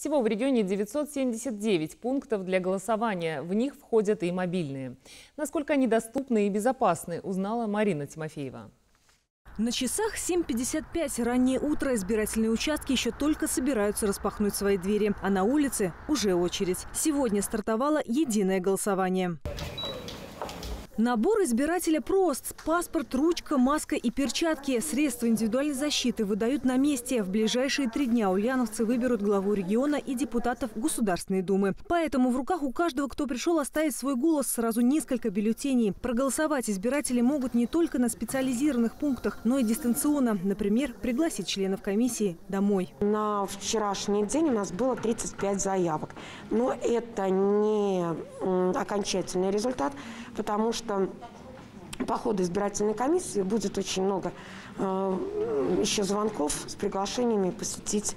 Всего в регионе 979 пунктов для голосования. В них входят и мобильные. Насколько они доступны и безопасны, узнала Марина Тимофеева. На часах 7.55. Раннее утро. Избирательные участки еще только собираются распахнуть свои двери. А на улице уже очередь. Сегодня стартовало единое голосование. Набор избирателя прост. Паспорт, ручка, маска и перчатки. Средства индивидуальной защиты выдают на месте. В ближайшие три дня ульяновцы выберут главу региона и депутатов Государственной Думы. Поэтому в руках у каждого, кто пришел оставить свой голос, сразу несколько бюллетеней. Проголосовать избиратели могут не только на специализированных пунктах, но и дистанционно. Например, пригласить членов комиссии домой. На вчерашний день у нас было 35 заявок. Но это не окончательный результат, потому что что по ходу избирательной комиссии будет очень много э, еще звонков с приглашениями посетить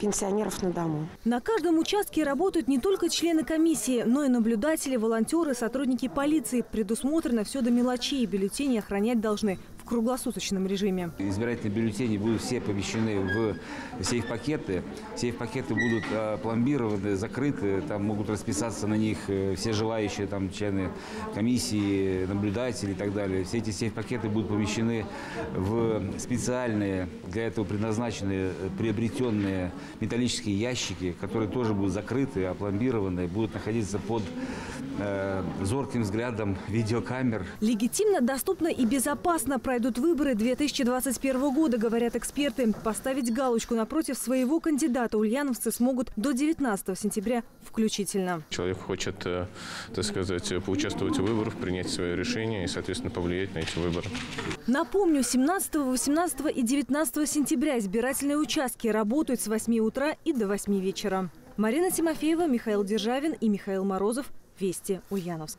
пенсионеров на дому. На каждом участке работают не только члены комиссии, но и наблюдатели, волонтеры, сотрудники полиции. Предусмотрено все до мелочей. Бюллетени охранять должны круглосуточном режиме. Избирательные бюллетени будут все помещены в сейф-пакеты. Сейф-пакеты будут а, пломбированы, закрыты. Там могут расписаться на них э, все желающие, там, члены комиссии, наблюдатели и так далее. Все эти сейф-пакеты будут помещены в специальные, для этого предназначенные, э, приобретенные металлические ящики, которые тоже будут закрыты, опломбированы, будут находиться под э, зорким взглядом видеокамер. Легитимно, доступно и безопасно пройдут выборы 2021 года, говорят эксперты. Поставить галочку напротив своего кандидата ульяновцы смогут до 19 сентября включительно. Человек хочет, э, так сказать, поучаствовать в выборах, принять свое решение и, соответственно, повлиять на эти выборы. Напомню, 17, 18 и 19 сентября избирательные участки работают с 8 утра и до 8 вечера. Марина Тимофеева, Михаил Державин и Михаил Морозов. Вести Ульяновск.